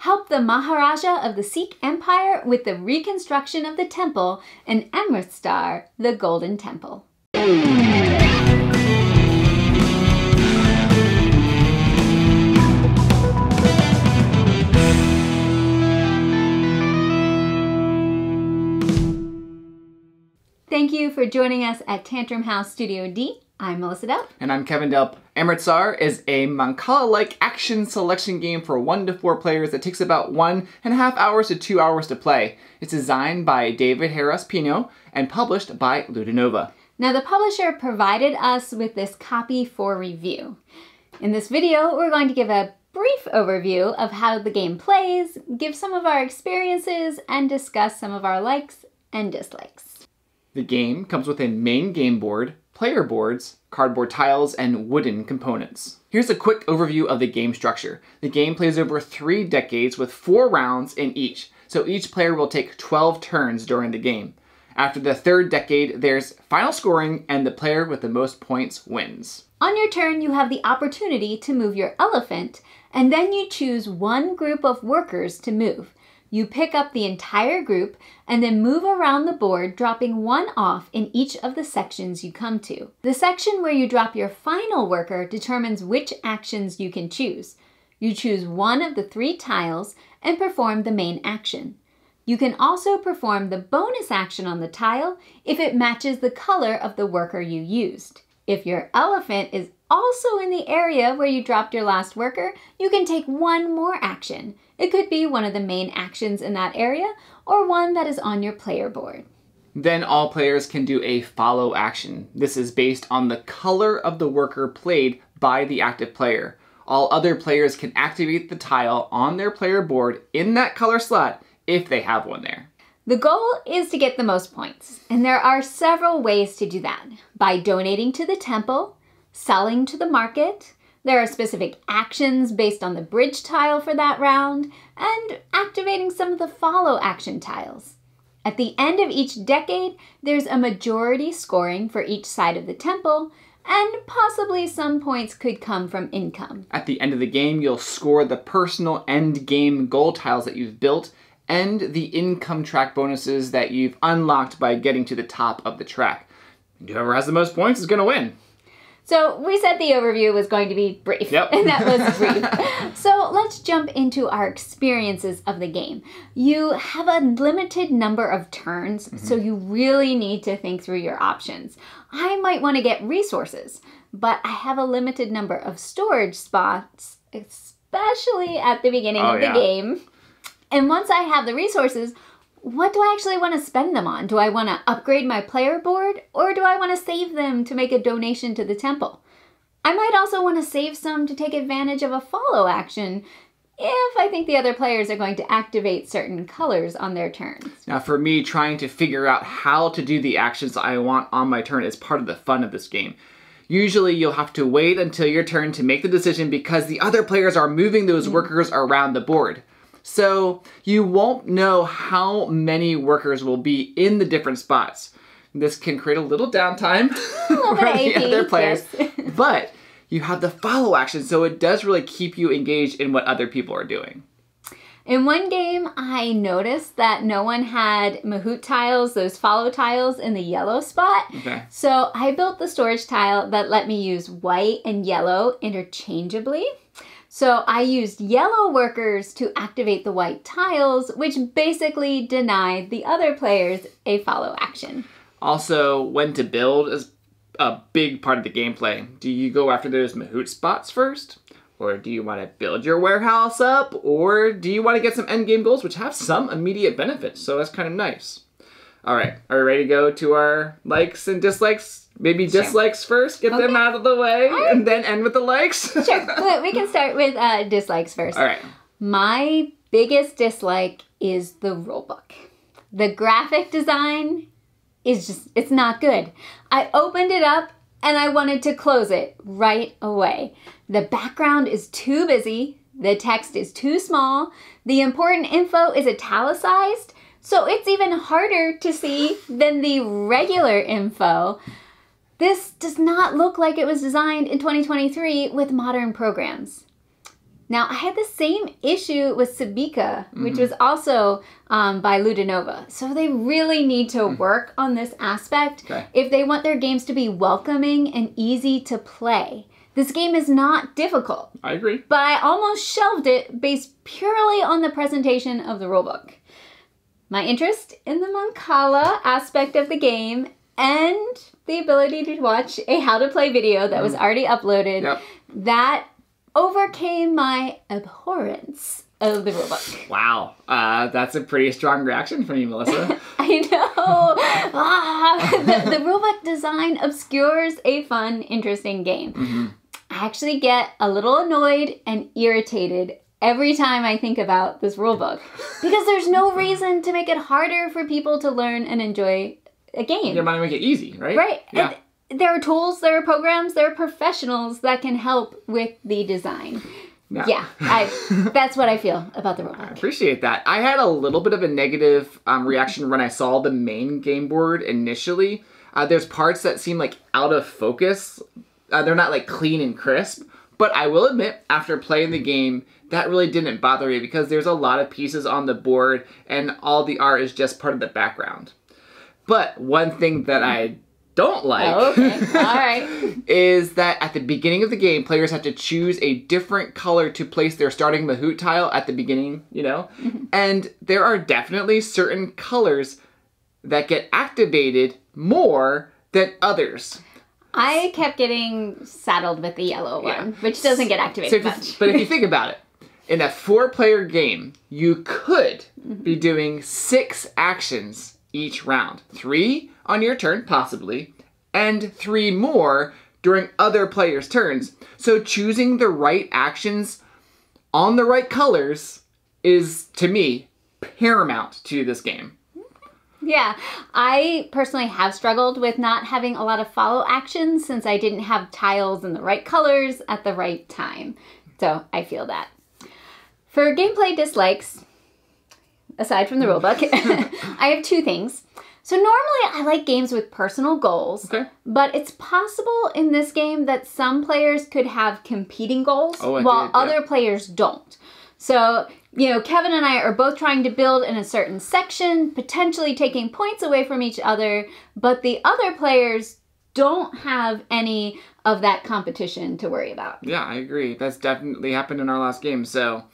helped the Maharaja of the Sikh Empire with the reconstruction of the temple in Amritsar, the Golden Temple. Thank you for joining us at Tantrum House Studio D. I'm Melissa Delp. And I'm Kevin Delp. Amritsar is a Mancala-like action selection game for one to four players that takes about one and a half hours to two hours to play. It's designed by David Harris Pino and published by Ludonova. Now the publisher provided us with this copy for review. In this video, we're going to give a brief overview of how the game plays, give some of our experiences, and discuss some of our likes and dislikes. The game comes with a main game board, player boards, cardboard tiles, and wooden components. Here's a quick overview of the game structure. The game plays over three decades with four rounds in each, so each player will take 12 turns during the game. After the third decade, there's final scoring, and the player with the most points wins. On your turn, you have the opportunity to move your elephant, and then you choose one group of workers to move. You pick up the entire group and then move around the board, dropping one off in each of the sections you come to. The section where you drop your final worker determines which actions you can choose. You choose one of the three tiles and perform the main action. You can also perform the bonus action on the tile if it matches the color of the worker you used. If your elephant is also in the area where you dropped your last worker, you can take one more action. It could be one of the main actions in that area or one that is on your player board. Then all players can do a follow action. This is based on the color of the worker played by the active player. All other players can activate the tile on their player board in that color slot if they have one there. The goal is to get the most points, and there are several ways to do that. By donating to the temple, selling to the market, there are specific actions based on the bridge tile for that round, and activating some of the follow action tiles. At the end of each decade, there's a majority scoring for each side of the temple, and possibly some points could come from income. At the end of the game, you'll score the personal end game goal tiles that you've built and the income track bonuses that you've unlocked by getting to the top of the track. whoever has the most points is going to win. So we said the overview was going to be brief, yep. and that was brief. so let's jump into our experiences of the game. You have a limited number of turns, mm-hmm. so you really need to think through your options. I might want to get resources, but I have a limited number of storage spots, especially at the beginning oh, of the yeah. game. And once I have the resources, what do I actually want to spend them on? Do I want to upgrade my player board or do I want to save them to make a donation to the temple? I might also want to save some to take advantage of a follow action if I think the other players are going to activate certain colors on their turns. Now for me, trying to figure out how to do the actions I want on my turn is part of the fun of this game. Usually you'll have to wait until your turn to make the decision because the other players are moving those workers around the board. So you won't know how many workers will be in the different spots. This can create a little downtime for the other players, yes. but you have the follow action, so it does really keep you engaged in what other people are doing. In one game, I noticed that no one had Mahout tiles, those follow tiles, in the yellow spot. Okay. So I built the storage tile that let me use white and yellow interchangeably. So I used yellow workers to activate the white tiles, which basically denied the other players a follow action. Also, when to build is a big part of the gameplay. Do you go after those Mahout spots first? Or do you want to build your warehouse up? Or do you want to get some endgame goals which have some immediate benefits? So that's kind of nice. All right, are we ready to go to our likes and dislikes? Maybe sure. dislikes first, get okay. them out of the way, right. and then end with the likes? sure, we can start with uh, dislikes first. All right. My biggest dislike is the rulebook. The graphic design is just, it's not good. I opened it up and I wanted to close it right away. The background is too busy, the text is too small, the important info is italicized, so it's even harder to see than the regular info. This does not look like it was designed in 2023 with modern programs. Now, I had the same issue with Sabika, which Mm-hmm. was also um, by Ludonova. So they really need to work on this aspect Mm. Okay. if they want their games to be welcoming and easy to play. This game is not difficult, I agree. but I almost shelved it based purely on the presentation of the rulebook. My interest in the Mancala aspect of the game and the ability to watch a how to play video that was already uploaded, Yep. that overcame my abhorrence of the rulebook. Wow. Uh, that's a pretty strong reaction from you, Melissa. I know. ah, the, the rulebook design obscures a fun, interesting game. I actually get a little annoyed and irritated every time I think about this rulebook because there's no reason to make it harder for people to learn and enjoy a game. you might make it easy, right? Right. Yeah. And there are tools, there are programs, there are professionals that can help with the design. No. Yeah, I, that's what I feel about the robot. I appreciate that. I had a little bit of a negative um, reaction when I saw the main game board initially. Uh, there's parts that seem like out of focus. Uh, they're not like clean and crisp. But I will admit, after playing the game, that really didn't bother me because there's a lot of pieces on the board and all the art is just part of the background. But one thing that I don't oh, like Oh, okay. All right. is that at the beginning of the game, players have to choose a different color to place their starting Mahout tile at the beginning, you know? And there are definitely certain colors that get activated more than others. I kept getting saddled with the yellow Yeah. one, which doesn't get So activated you, much. but if you think about it, in a four player game, you could be mm-hmm. doing six actions each round three on your turn, possibly, and three more during other players' turns. So choosing the right actions on the right colors is, to me, paramount to this game. Yeah, I personally have struggled with not having a lot of follow actions since I didn't have tiles in the right colors at the right time. So I feel that. For gameplay dislikes, aside from the rulebook, I have two things. So normally I like games with personal goals, Okay. but it's possible in this game that some players could have competing goals Oh, while did, yeah. other players don't. So, you know, Kevin and I are both trying to build in a certain section, potentially taking points away from each other, but the other players don't have any of that competition to worry about. Yeah, I agree. That's definitely happened in our last game. So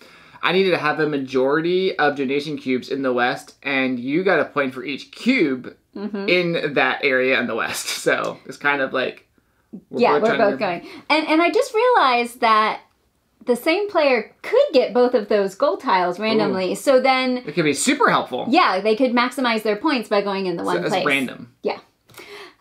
I needed to have a majority of donation cubes in the west, and you got a point for each cube Mm-hmm. in that area in the west. So it's kind of like yeah, we're both to- going. And and I just realized that the same player could get both of those gold tiles randomly. So then It could be super helpful. yeah, they could maximize their points by going in the one So it's place. random. Yeah.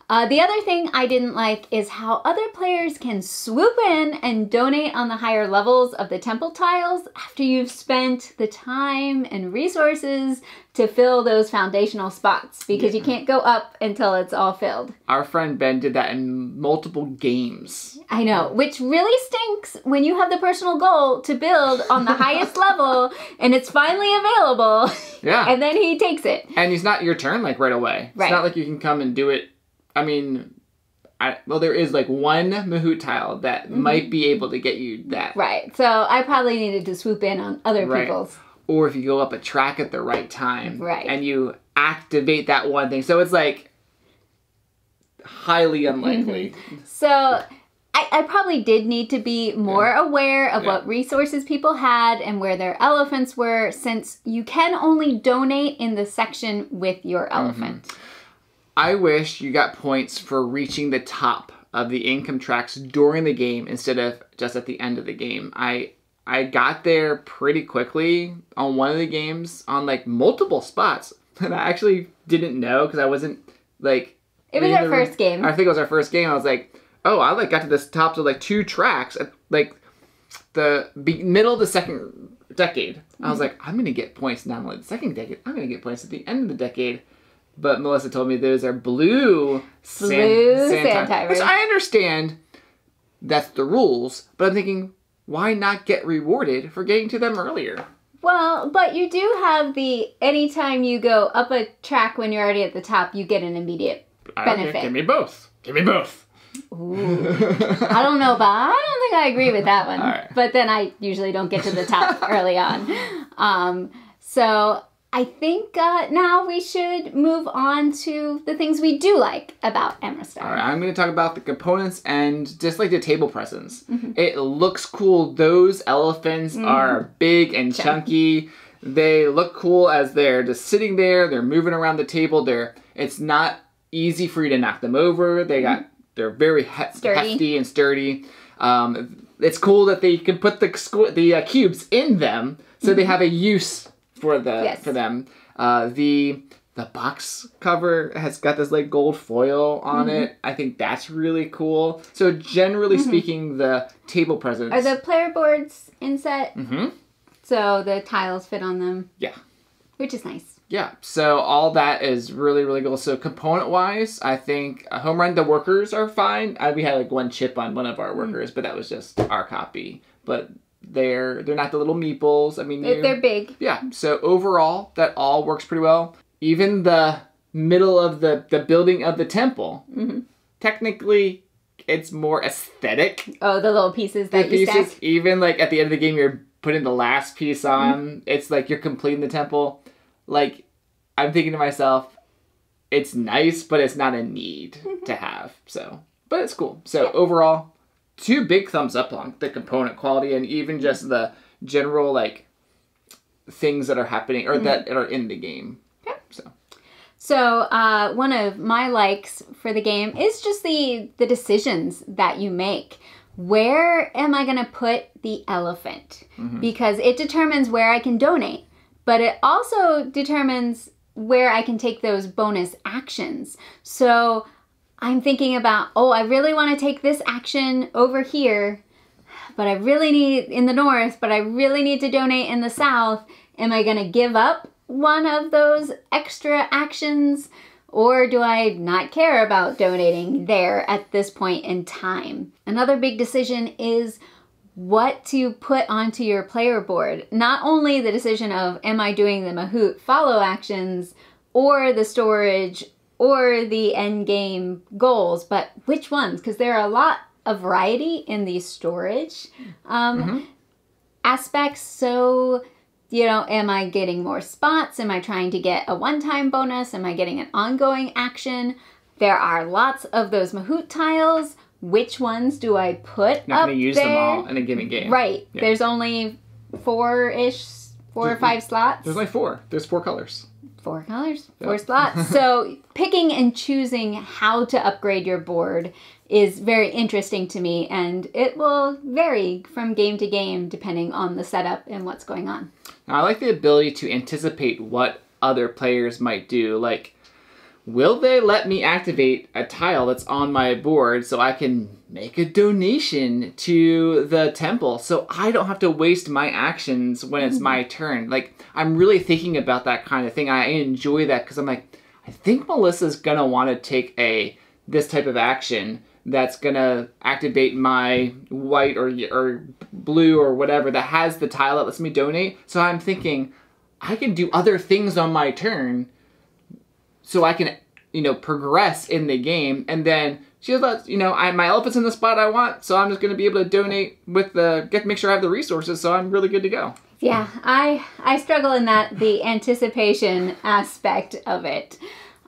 Uh, the other thing I didn't like is how other players can swoop in and donate on the higher levels of the temple tiles after you've spent the time and resources to fill those foundational spots because you can't go up until it's all filled. Our friend Ben did that in multiple games. I know, which really stinks when you have the personal goal to build on the highest level and it's finally available Yeah. and then he takes it. and it's not your turn like right away. Right. It's not like you can come and do it. I mean, I, well, there is like one Mahout tile that might be able to get you that. Mm-hmm. Right. So I probably needed to swoop in on other Right. people's. Or if you go up a track at the right time. Right. And you activate that one thing. So it's like highly unlikely. So I, I probably did need to be more aware of Yeah. what resources people had and where their elephants were, since you can only donate in the section with your Mm-hmm. I wish you got points for reaching the top of the income tracks during the game instead of just at the end of the game. I I got there pretty quickly on one of the games on like multiple spots, and I actually didn't know because I wasn't like. It was our the- first game. I think it was our first game. I was like, oh, I like got to this top to like two tracks, at, like the be- middle of the second decade. I was mm-hmm. like, I'm gonna get points not only the second decade, I'm gonna get points at the end of the decade. But Melissa told me those are blue, Blue sand sand which I understand. That's the rules, but I'm thinking, why not get rewarded for getting to them earlier? Well, but you do have the anytime you go up a track when you're already at the top, you get an immediate I don't care. Benefit. Give me both. Give me both. Ooh. I don't know, but I don't think I agree with that one. Right. But then I usually don't get to the top early on. Um, so I think uh, now we should move on to the things we do like about Emerastar. All right, I'm going to talk about the components and just like the table presence. Mm-hmm. It looks cool. Those elephants are big and chunky. They look cool as they're just sitting there. They're moving around the table. They're it's not easy for you to knock them over. They got they're very he- Mm-hmm. Sturdy. hefty and sturdy. Um, it's cool that they can put the squ- the uh, cubes in them, so they have a use for the Mm-hmm. Yes. for them. Uh, the the box cover has got this like gold foil on Mm-hmm. it. I think that's really cool. So generally speaking, the table presents Are the player boards inset? hmm So the tiles fit on them, Yeah. which is nice. Yeah, so all that is really, really cool. So component wise, I think uh, home run the workers are fine. Uh, we had like one chip on one of Mm. our workers, but that was just our copy. But they're they're not the little meeples. I mean, you- they're big. yeah. So overall, that all works pretty well. Even the middle of the the building of the temple, Mm-hmm. technically, it's more aesthetic. Oh, the little pieces The that you pieces, stack. even like at the end of the game, you're putting the last piece Mm-hmm. on. It's like you're completing the temple. Like I'm thinking to myself, it's nice, but it's not a need Mm-hmm. to have. So, but it's cool. So overall, two big thumbs up on the component quality and even just the general like things that are happening or that are in the game. Mm-hmm. So So uh, one of my likes for the game is just the the decisions that you make. Where am I going to put the elephant? Because it determines where I can donate, but it also determines where I can take those bonus actions. So I'm thinking about, oh, I really want to take this action over here, but I really need in the north, but I really need to donate in the south. Am I going to give up one of those extra actions? Or do I not care about donating there at this point in time? Another big decision is what to put onto your player board. Not only the decision of am I doing the Mahout follow actions or the storage or the end game goals, but which ones? Because there are a lot of variety in the storage um, aspects. So, you know, am I getting more spots? Am I trying to get a one time bonus? Am I getting an ongoing action? There are lots of those Mahout tiles. Which ones do I put not going to use there? them all in a given game. Right. Yeah. There's only four ish, four or five slots. There's like four. There's four colors. Four colors, four Yep. slots. so picking and choosing how to upgrade your board is very interesting to me, and it will vary from game to game depending on the setup and what's going on. Now, I like the ability to anticipate what other players might do. Like, will they let me activate a tile that's on my board so I can make a donation to the temple so I don't have to waste my actions when it's my mm-hmm. turn? Like, I'm really thinking about that kind of thing. I enjoy that because I'm like, I think Melissa's gonna want to take a this type of action that's gonna activate my white or or blue or whatever that has the tile that lets me donate. So I'm thinking I can do other things on my turn, so I can you know progress in the game, and then she lets you know I my elephant's in the spot I want, so I'm just gonna be able to donate with the get make sure I have the resources, so I'm really good to go. Yeah, I I struggle in that the anticipation aspect of it.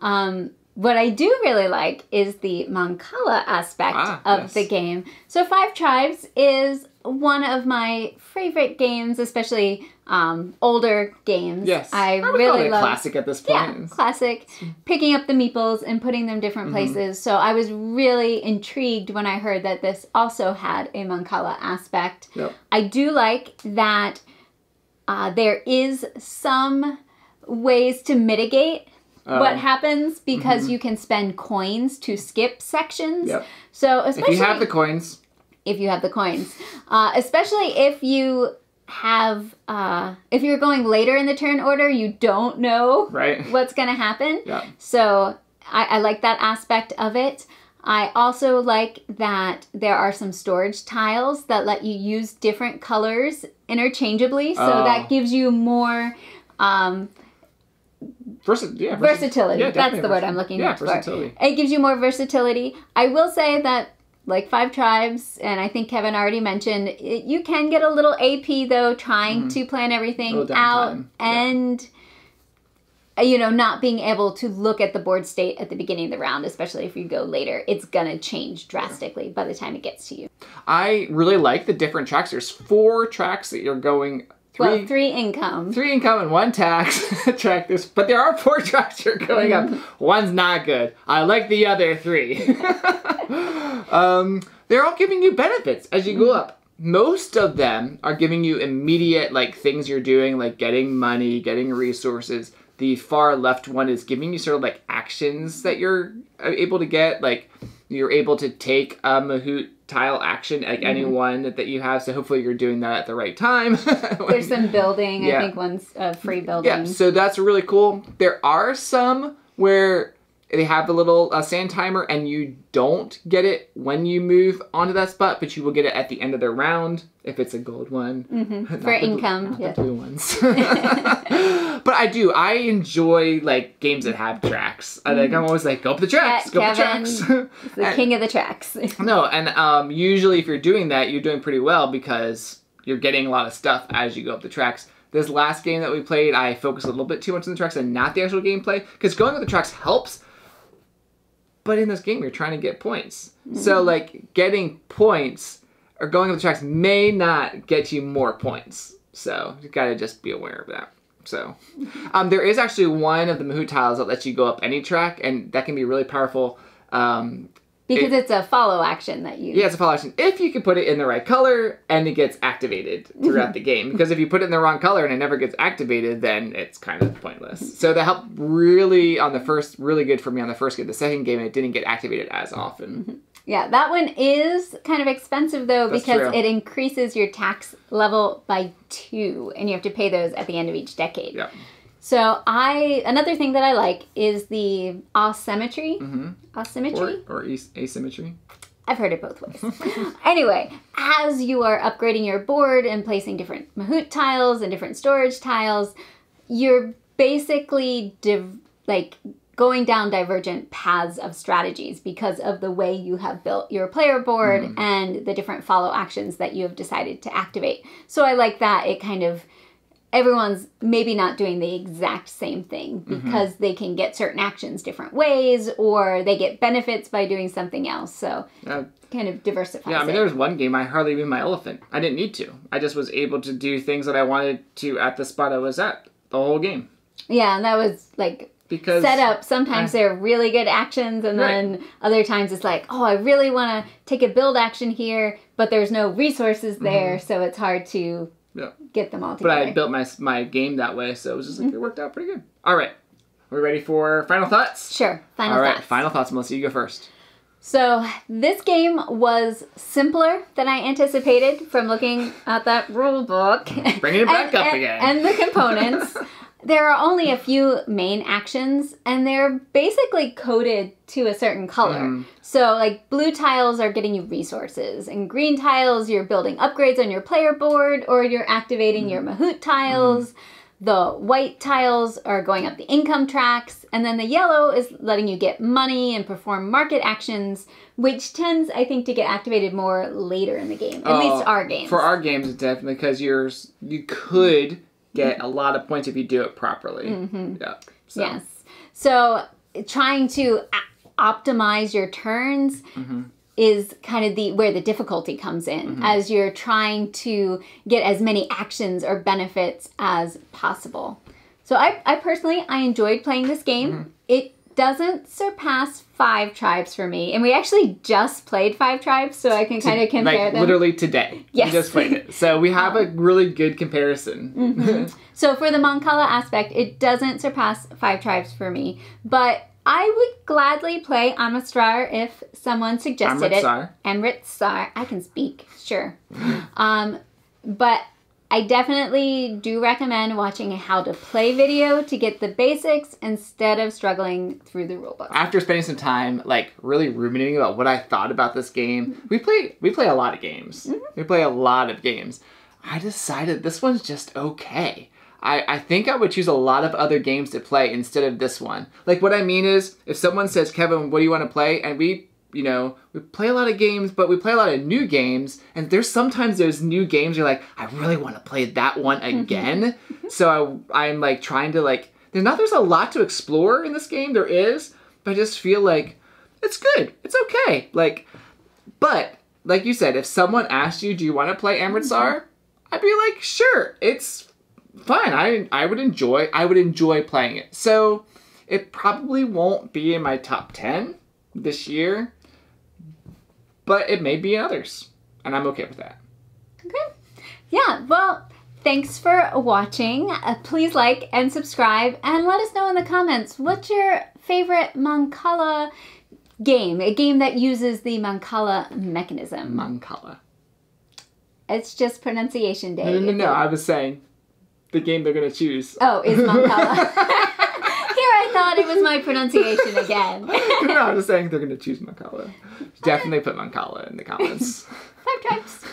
Um, what I do really like is the Mancala aspect Ah, of yes. the game. So Five Tribes is one of my favorite games, especially um, older games. Yes, I, call really love. classic at this Yeah, point. classic. Picking up the meeples and putting them different Mm-hmm. places. So I was really intrigued when I heard that this also had a Mancala aspect. Yep. I do like that uh, there is some ways to mitigate what happens because you can spend coins to skip sections. Yep. So especially If you have the coins, if you have the coins, uh, especially if you have uh, if you're going later in the turn order, you don't know right? what's going to happen. Yeah. So I, I like that aspect of it. I also like that there are some storage tiles that let you use different colors interchangeably. So Oh. that gives you more um, Versi- yeah, versatility. yeah, That's the word I'm looking yeah, for. versatility. It gives you more versatility. I will say that like Five Tribes, and I think Kevin already mentioned, it, you can get a little AP though, trying to plan everything Mm-hmm. Out yeah. and. uh, You know, not being able to look at the board state at the beginning of the round, especially if you go later, it's gonna change drastically by the time it gets to you. I really like the different tracks. There's four tracks that you're going. Three, Well, three income. three income and one tax track. This, but there are four tracks you're going up. One's not good. I like the other three. um, they're all giving you benefits as you go up. Most of them are giving you immediate like things you're doing, like getting money, getting resources. The far left one is giving you sort of like actions that you're uh, able to get, like you're able to take a Mahout tile action, like any one that you have. So hopefully you're doing that at the right time. There's some building. Yeah. I think one's uh, free building. Yeah, so that's really cool. There are some where they have a little uh, sand timer and you don't get it when you move onto that spot, but you will get it at the end of the round if it's a gold one. Mm-hmm. For income, Not yeah. the blue ones. but I do. I enjoy like games that have tracks. I think I'm always like, go up the tracks, go up the tracks. the And- king of the tracks. no, and um, usually if you're doing that, you're doing pretty well because you're getting a lot of stuff as you go up the tracks. This last game that we played, I focused a little bit too much on the tracks and not the actual gameplay because going up the tracks helps. But in this game, you're trying to get points. So, like, getting points or going up the tracks may not get you more points. So, you gotta just be aware of that. So, um, there is actually one of the Mahout tiles that lets you go up any track, and that can be really powerful. Um, Because it's a follow action that you. yeah, it's a follow action if you can put it in the right color and it gets activated throughout the game. Because if you put it in the wrong color and it never gets activated, then it's kind of pointless. So that helped really on the first, really good for me on the first game. The second game, it didn't get activated as often. Mm-hmm. Yeah, that one is kind of expensive though That's because true. it increases your tax level by two, and you have to pay those at the end of each decade. Yeah. So I another thing that I like is the asymmetry. Mm-hmm. Asymmetry. Or, or as- asymmetry. I've heard it both ways. anyway, as you are upgrading your board and placing different Mahout tiles and different storage tiles, you're basically div- like going down divergent paths of strategies because of the way you have built your player board and the different follow actions that you have decided to activate. So I like that it kind of everyone's maybe not doing the exact same thing because they can get certain actions different ways or they get benefits by doing something else. So kind of diversify. Yeah, I mean, it. there was one game I hardly moved my elephant. I didn't need to. I just was able to do things that I wanted to at the spot I was at the whole game. Yeah, and that was like Because set up. Sometimes they're really good actions, and Right. then other times it's like, oh, I really want to take a build action here, but there's no resources there, so it's hard to Mm-hmm. Yeah. get them all together. But. I built my my game that way, so it was just like it mm-hmm. worked out pretty good. All right, we ready for final thoughts? sure. Final All right, thoughts. final thoughts, Melissa. You go first. So this game was simpler than I anticipated from looking at that rule book. Bringing it back and, up and- again. And the components. there are only a few main actions, and they're basically coded to a certain color. Mm. So, like, blue tiles are getting you resources, and green tiles, you're building upgrades on your player board, or you're activating your Mm. Mahout tiles. The white tiles are going up the income tracks, and then the yellow is letting you get money and perform market actions, which tends, I think, to get activated more later in the game. At Oh, least our games. For our games, it's definitely because you're you could get a lot of points if you do it properly. Yeah. So, Yes. So trying to optimize your turns Mm-hmm. is kind of the where the difficulty comes in as you're trying to get as many actions or benefits as possible. So I, I personally I enjoyed playing this game. Mm-hmm. It doesn't surpass five tribes for me. And we actually just played five tribes, so I can kind of compare like them. literally today. Yes. We just played it, so we have a um, really good comparison. Mm-hmm. So for the Mancala aspect, it doesn't surpass five tribes for me. But I would gladly play Amistrar if someone suggested Amritsar. it. Amritsar. I can speak, sure. Mm-hmm. um, but I definitely do recommend watching a how to play video to get the basics instead of struggling through the rulebook. After spending some time like really ruminating about what I thought about this game, mm-hmm. we play we play a lot of games. Mm-hmm. We play a lot of games. I decided this one's just okay. I, I think I would choose a lot of other games to play instead of this one. Like what I mean is, if someone says, Kevin, what do you want to play? And we you know, we play a lot of games, but we play a lot of new games. And there's sometimes those new games you're like, I really want to play that one mm-hmm. again. so I, I'm like trying to like, there's not there's a lot to explore in this game. There is, but I just feel like it's good. It's okay. Like, but like you said, if someone asked you, do you want to play Amritsar? Mm-hmm. I'd be like, sure, it's fine. I I would enjoy I would enjoy playing it. So it probably won't be in my top ten this year, but it may be others, and I'm okay with that. Okay. Yeah, well, thanks for watching. Uh, please like and subscribe and let us know in the comments what's your favorite Mancala game, a game that uses the Mancala mechanism. Mancala. It's just pronunciation day. No, no, no, no. I was saying the game they're gonna choose. Oh, is Mancala. Thought it was my pronunciation again. no, I was saying they're gonna choose Mancala. Definitely put Mancala in the comments. Five tribes.